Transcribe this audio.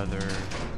other.